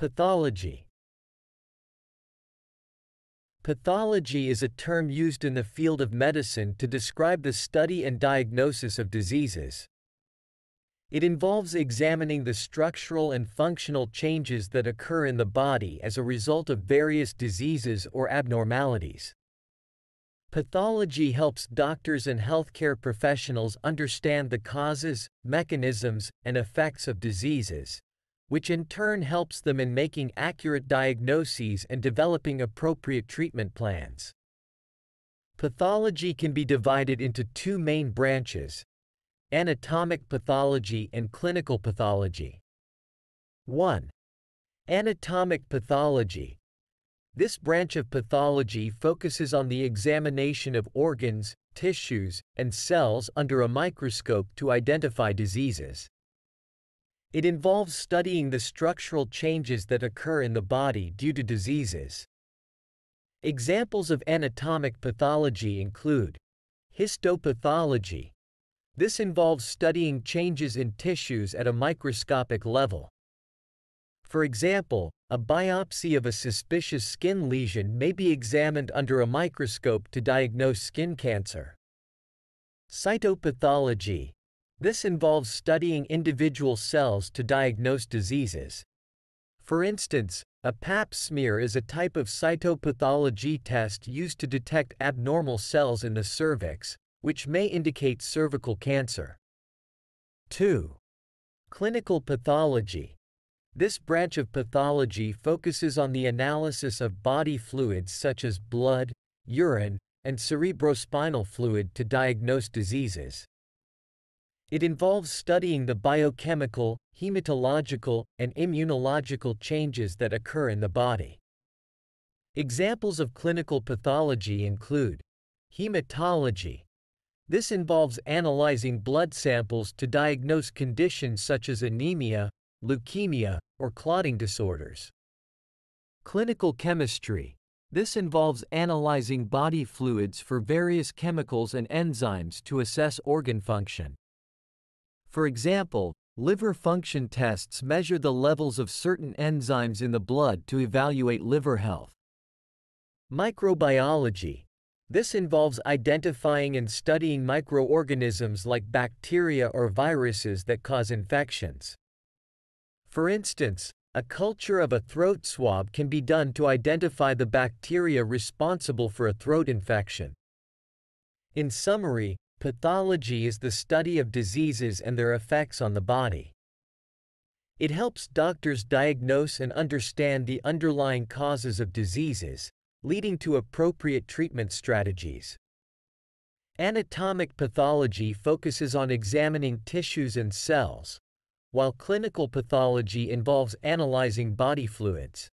Pathology Pathology is a term used in the field of medicine to describe the study and diagnosis of diseases. It involves examining the structural and functional changes that occur in the body as a result of various diseases or abnormalities. Pathology helps doctors and healthcare professionals understand the causes, mechanisms, and effects of diseases, which in turn helps them in making accurate diagnoses and developing appropriate treatment plans. Pathology can be divided into two main branches Anatomic pathology and clinical pathology. 1. Anatomic pathology. This branch of pathology focuses on the examination of organs, tissues, and cells under a microscope to identify diseases. It involves studying the structural changes that occur in the body due to diseases. Examples of anatomic pathology include histopathology, this involves studying changes in tissues at a microscopic level. For example, a biopsy of a suspicious skin lesion may be examined under a microscope to diagnose skin cancer. Cytopathology. This involves studying individual cells to diagnose diseases. For instance, a pap smear is a type of cytopathology test used to detect abnormal cells in the cervix, which may indicate cervical cancer. 2. Clinical pathology. This branch of pathology focuses on the analysis of body fluids such as blood, urine, and cerebrospinal fluid to diagnose diseases. It involves studying the biochemical, hematological, and immunological changes that occur in the body. Examples of clinical pathology include hematology, this involves analyzing blood samples to diagnose conditions such as anemia, leukemia, or clotting disorders. Clinical chemistry. This involves analyzing body fluids for various chemicals and enzymes to assess organ function. For example, liver function tests measure the levels of certain enzymes in the blood to evaluate liver health. Microbiology. This involves identifying and studying microorganisms like bacteria or viruses that cause infections. For instance, a culture of a throat swab can be done to identify the bacteria responsible for a throat infection. In summary, pathology is the study of diseases and their effects on the body. It helps doctors diagnose and understand the underlying causes of diseases, leading to appropriate treatment strategies. Anatomic pathology focuses on examining tissues and cells, while clinical pathology involves analyzing body fluids.